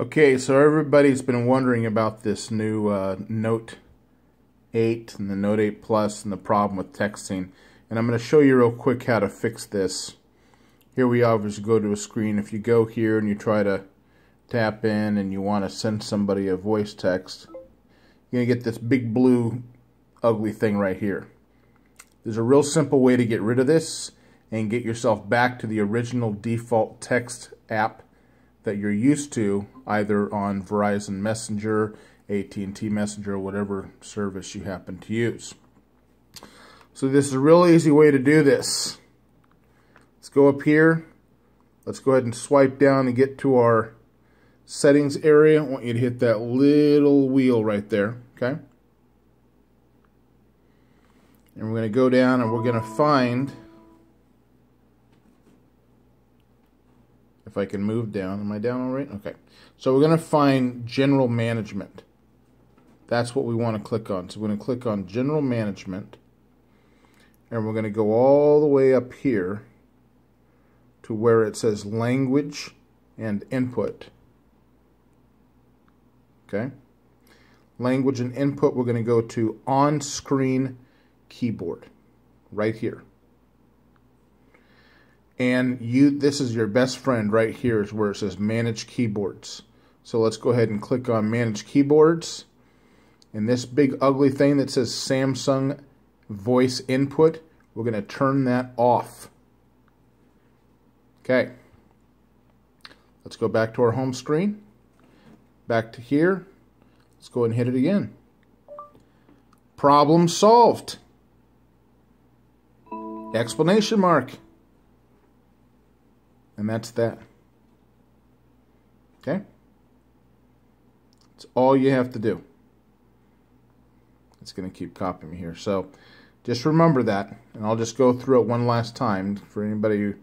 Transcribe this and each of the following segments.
Okay, so everybody's been wondering about this new uh, Note 8 and the Note 8 Plus and the problem with texting. And I'm going to show you real quick how to fix this. Here we obviously go to a screen. If you go here and you try to tap in and you want to send somebody a voice text, you're going to get this big blue ugly thing right here. There's a real simple way to get rid of this and get yourself back to the original default text app that you're used to either on Verizon Messenger, AT&T Messenger, whatever service you happen to use. So this is a real easy way to do this. Let's go up here. Let's go ahead and swipe down and get to our settings area. I want you to hit that little wheel right there, okay? And we're going to go down and we're going to find if I can move down. Am I down all right? Okay. So we're going to find General Management. That's what we want to click on. So we're going to click on General Management. And we're going to go all the way up here to where it says Language and Input. Okay. Language and Input, we're going to go to On-Screen Keyboard. Right here and you this is your best friend right here is where it says manage keyboards. So let's go ahead and click on manage keyboards. And this big ugly thing that says Samsung voice input we're going to turn that off. Okay. Let's go back to our home screen. Back to here. Let's go and hit it again. Problem solved. Explanation mark and that's that. Okay? That's all you have to do. It's going to keep copying me here. So just remember that, and I'll just go through it one last time for anybody who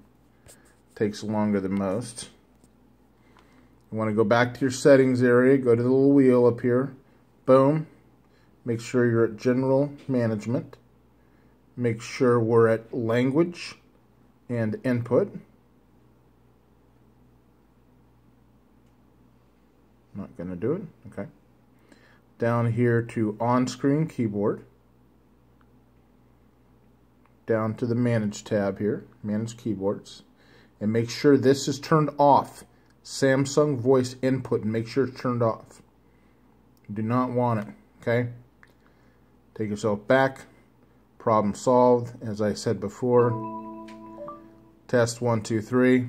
takes longer than most. You want to go back to your settings area, go to the little wheel up here, boom. Make sure you're at general management. Make sure we're at language and input. Not going to do it. Okay. Down here to on-screen keyboard. Down to the Manage tab here, Manage Keyboards. And make sure this is turned off. Samsung Voice Input, make sure it's turned off. do not want it, okay? Take yourself back. Problem solved, as I said before. Test one, two, three.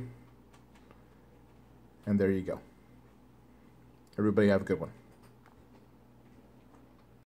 And there you go. Everybody have a good one.